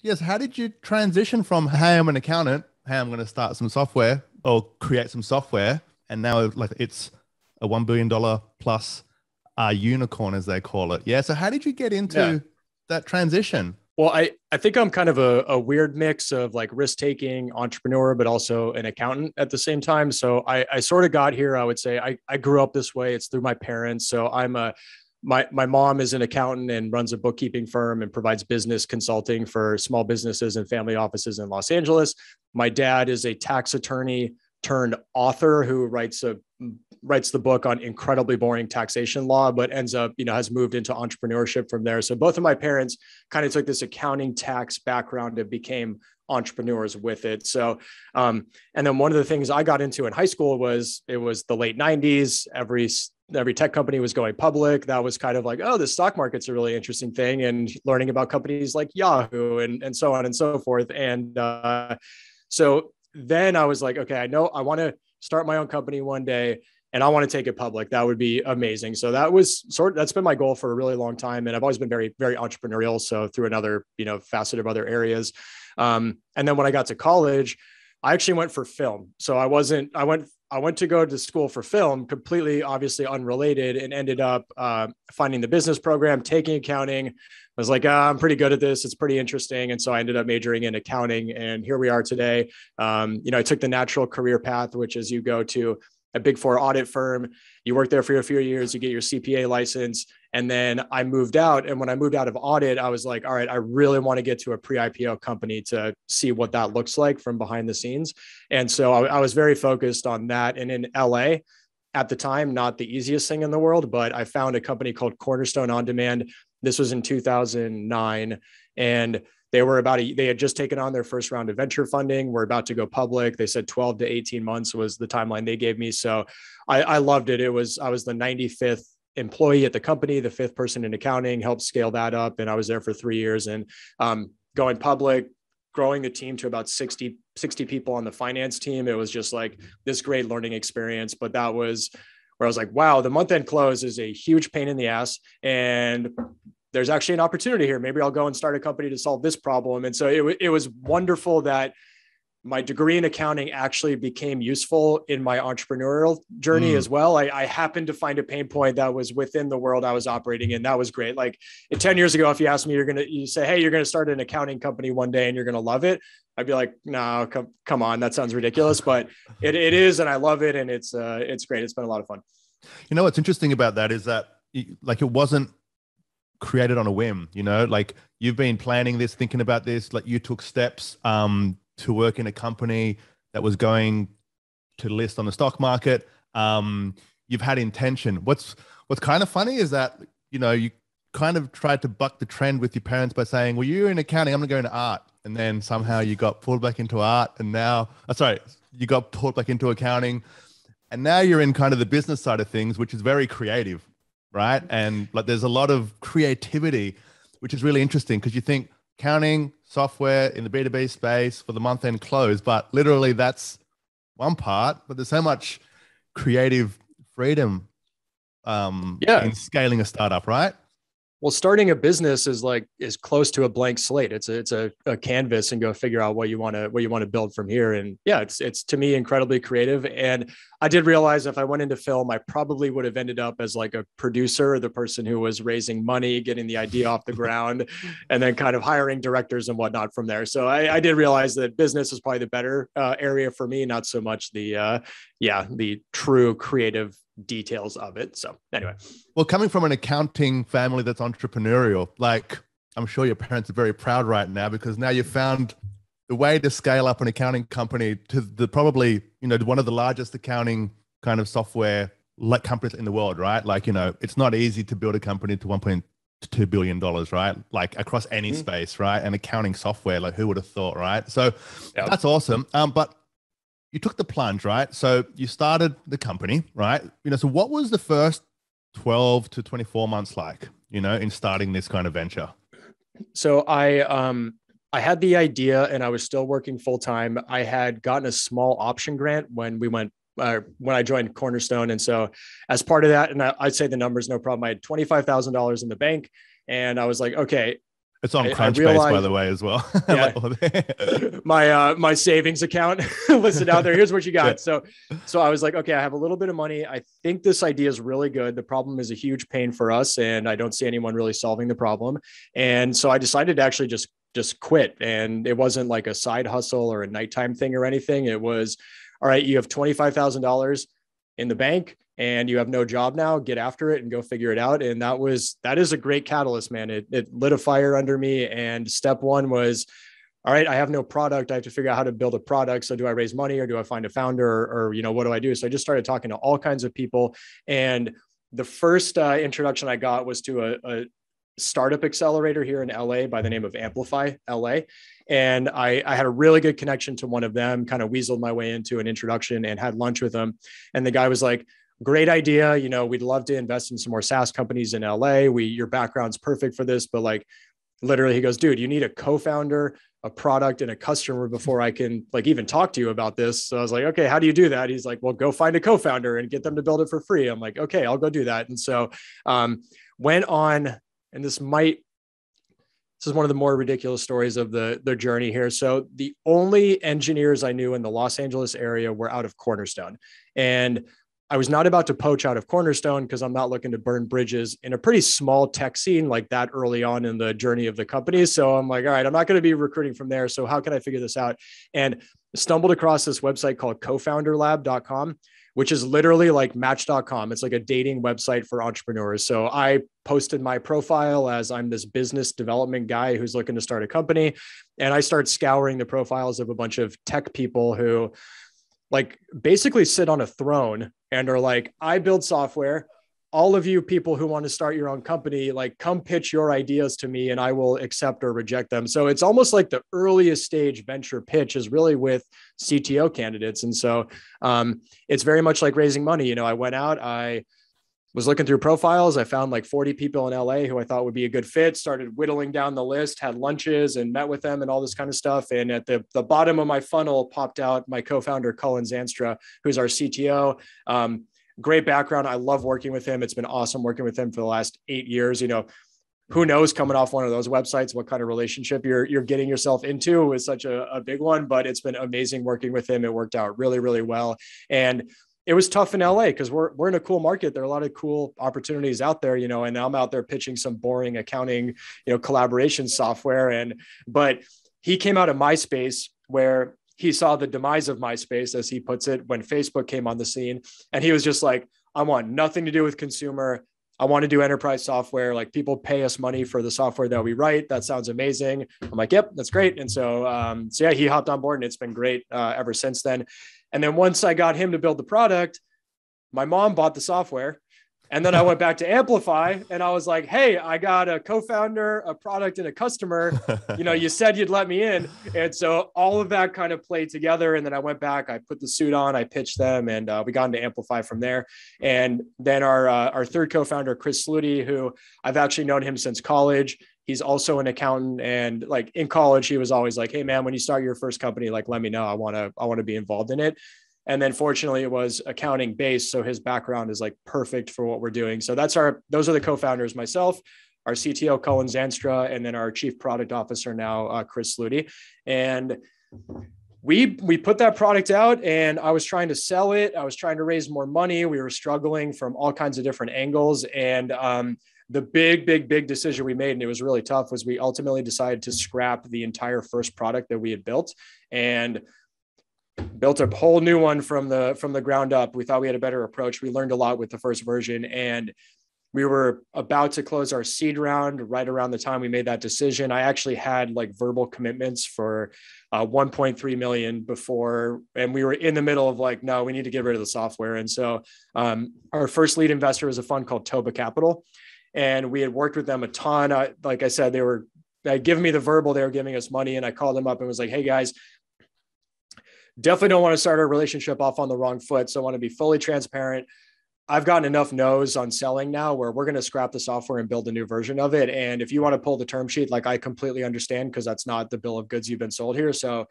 yes, how did you transition from hey, I'm an accountant, hey, I'm going to start some software or create some software, and now like it's a one billion dollar plus uh, unicorn as they call it. Yeah. So how did you get into yeah. that transition? Well, I, I think I'm kind of a, a weird mix of like risk taking entrepreneur, but also an accountant at the same time. So I, I sort of got here. I would say I, I grew up this way. It's through my parents. So I'm a my my mom is an accountant and runs a bookkeeping firm and provides business consulting for small businesses and family offices in Los Angeles. My dad is a tax attorney turned author who writes a writes the book on incredibly boring taxation law, but ends up, you know, has moved into entrepreneurship from there. So both of my parents kind of took this accounting tax background and became entrepreneurs with it. So, um, and then one of the things I got into in high school was it was the late 90s. Every every tech company was going public. That was kind of like, oh, the stock market's a really interesting thing, and learning about companies like Yahoo and and so on and so forth. And uh, so then I was like, okay, I know I want to start my own company one day and I want to take it public. That would be amazing. So that was sort that's been my goal for a really long time. And I've always been very, very entrepreneurial. So through another, you know, facet of other areas. Um, and then when I got to college, I actually went for film. So I wasn't, I went, I went to go to school for film, completely obviously unrelated, and ended up uh, finding the business program, taking accounting. I was like, ah, I'm pretty good at this. It's pretty interesting. And so I ended up majoring in accounting. And here we are today. Um, you know, I took the natural career path, which is you go to a big four audit firm. You work there for a few years, you get your CPA license. And then I moved out. And when I moved out of audit, I was like, all right, I really want to get to a pre IPO company to see what that looks like from behind the scenes. And so I, I was very focused on that. And in LA, at the time, not the easiest thing in the world, but I found a company called Cornerstone On Demand. This was in 2009. And they were about a, they had just taken on their first round of venture funding. We're about to go public. They said 12 to 18 months was the timeline they gave me. So I, I loved it. It was, I was the 95th employee at the company, the fifth person in accounting, helped scale that up. And I was there for three years and um, going public, growing the team to about 60, 60 people on the finance team. It was just like this great learning experience. But that was where I was like, wow, the month end close is a huge pain in the ass. And there's actually an opportunity here. Maybe I'll go and start a company to solve this problem. And so it, it was wonderful that my degree in accounting actually became useful in my entrepreneurial journey mm. as well. I, I, happened to find a pain point that was within the world I was operating in. That was great. Like 10 years ago, if you asked me, you're going to, you say, Hey, you're going to start an accounting company one day and you're going to love it. I'd be like, no, come, come on. That sounds ridiculous, but it, it is. And I love it. And it's, uh, it's great. It's been a lot of fun. You know, what's interesting about that is that like, it wasn't created on a whim you know? Like you've been planning this thinking about this like you took steps um, to work in a company that was going to list on the stock market. Um, you've had intention. What's what's kind of funny is that you know you kind of tried to buck the trend with your parents by saying well you're in accounting i'm going to go into art. And then somehow you got pulled back into art and now oh, sorry you got pulled back into accounting. And now you're in kind of the business side of things which is very creative right? And like there's a lot of creativity, which is really interesting because you think counting software in the B2B space for the month end close, but literally that's one part, but there's so much creative freedom um, yeah. in scaling a startup, right? well starting a business is like is close to a blank slate it's a it's a, a canvas and go figure out what you want to what you want to build from here and yeah it's it's to me incredibly creative and i did realize if i went into film i probably would have ended up as like a producer the person who was raising money getting the idea off the ground and then kind of hiring directors and whatnot from there so i, I did realize that business is probably the better uh, area for me not so much the uh, yeah the true creative details of it. So anyway. Well, coming from an accounting family that's entrepreneurial, like I'm sure your parents are very proud right now because now you found the way to scale up an accounting company to the probably, you know, one of the largest accounting kind of software like companies in the world, right? Like, you know, it's not easy to build a company to 1.2 billion dollars, right? Like across any mm-hmm. space, right? And accounting software, like who would have thought, right? So yep. that's awesome. Um, but you took the plunge, right? So you started the company, right? You know, so what was the first 12 to 24 months like, you know, in starting this kind of venture? So I um I had the idea and I was still working full time. I had gotten a small option grant when we went uh, when I joined Cornerstone. And so as part of that, and I, I'd say the numbers, no problem. I had $25,000 in the bank and I was like, okay, It's on Crunchbase, realized, by the way, as well. Yeah, my uh, my savings account listed out there. Here's what you got. Yeah. So, so I was like, okay, I have a little bit of money. I think this idea is really good. The problem is a huge pain for us, and I don't see anyone really solving the problem. And so I decided to actually just just quit. And it wasn't like a side hustle or a nighttime thing or anything. It was, all right, you have twenty five thousand dollars in the bank and you have no job now, get after it and go figure it out. And that was that is a great catalyst, man. It it lit a fire under me. And step one was, all right, I have no product. I have to figure out how to build a product. So do I raise money or do I find a founder or, or you know what do I do? So I just started talking to all kinds of people. And the first uh, introduction I got was to a, a startup accelerator here in LA by the name of Amplify LA. And I, I, had a really good connection to one of them, kind of weaseled my way into an introduction and had lunch with them. And the guy was like, great idea. You know, we'd love to invest in some more SaaS companies in LA. We, your background's perfect for this, but like literally he goes, dude, you need a co-founder, a product and a customer before I can like even talk to you about this. So I was like, okay, how do you do that? He's like, well, go find a co-founder and get them to build it for free. I'm like, okay, I'll go do that. And so um, went on, and this might this is one of the more ridiculous stories of the the journey here. So the only engineers I knew in the Los Angeles area were out of Cornerstone, and I was not about to poach out of Cornerstone because I'm not looking to burn bridges in a pretty small tech scene like that early on in the journey of the company. So I'm like, all right, I'm not going to be recruiting from there. So how can I figure this out? And stumbled across this website called cofounderlab.com, which is literally like match.com. It's like a dating website for entrepreneurs. So I posted my profile as I'm this business development guy who's looking to start a company. And I start scouring the profiles of a bunch of tech people who like basically sit on a throne and are like, I build software. All of you people who want to start your own company, like come pitch your ideas to me and I will accept or reject them. So it's almost like the earliest stage venture pitch is really with CTO candidates. And so um, it's very much like raising money. You know, I went out, I was looking through profiles. I found like 40 people in LA who I thought would be a good fit, started whittling down the list, had lunches and met with them and all this kind of stuff. And at the, the bottom of my funnel popped out my co-founder, Cullen Zandstra, who's our CTO. Um, great background. I love working with him. It's been awesome working with him for the last eight years. You know, who knows coming off one of those websites, what kind of relationship you're, you're getting yourself into is such a, a big one, but it's been amazing working with him. It worked out really, really well. And it was tough in LA because we're we're in a cool market. There are a lot of cool opportunities out there, you know, and I'm out there pitching some boring accounting, you know, collaboration software. And but he came out of MySpace where he saw the demise of MySpace, as he puts it, when Facebook came on the scene. And he was just like, I want nothing to do with consumer. I want to do enterprise software. Like people pay us money for the software that we write. That sounds amazing. I'm like, yep, that's great. And so, um, so yeah, he hopped on board and it's been great uh, ever since then. And then once I got him to build the product, my mom bought the software. And then I went back to Amplify and I was like, hey, I got a co founder, a product, and a customer. You know, you said you'd let me in. And so all of that kind of played together. And then I went back, I put the suit on, I pitched them, and uh, we got into Amplify from there. And then our, uh, our third co founder, Chris Sluty, who I've actually known him since college he's also an accountant and like in college he was always like hey man when you start your first company like let me know i want to i want to be involved in it and then fortunately it was accounting based so his background is like perfect for what we're doing. So that's our those are the co-founders myself our cto cullen zandstra and then our chief product officer now uh, chris sluty and we we put that product out and i was trying to sell it. I was trying to raise more money. We were struggling from all kinds of different angles. And um, the big, big, big decision we made, and it was really tough, was we ultimately decided to scrap the entire first product that we had built. And built a whole new one from the from the ground up. We thought we had a better approach. We learned a lot with the first version, and we were about to close our seed round right around the time we made that decision. I actually had like verbal commitments for uh, 1.3 million before, and we were in the middle of like, no, we need to get rid of the software. And so um, our first lead investor was a fund called Toba Capital, and we had worked with them a ton. I, like I said, they were they giving me the verbal, they were giving us money, and I called them up and was like, "Hey guys, definitely don't want to start our relationship off on the wrong foot. So I want to be fully transparent. I've gotten enough no's on selling now where we're going to scrap the software and build a new version of it. And if you want to pull the term sheet, like I completely understand because that's not the bill of goods you've been sold here. So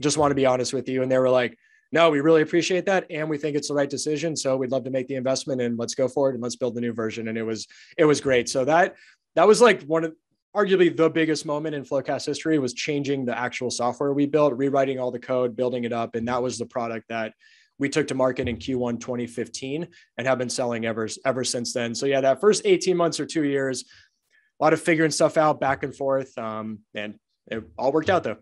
just want to be honest with you. And they were like, no, we really appreciate that, and we think it's the right decision. So we'd love to make the investment and let's go for it and let's build the new version. And it was it was great. So that that was like one of arguably the biggest moment in FloQast history was changing the actual software we built, rewriting all the code, building it up. And that was the product that we took to market in Q1 2015 and have been selling ever, ever since then. So yeah, that first 18 months or two years, a lot of figuring stuff out back and forth. Um, and it all worked out though.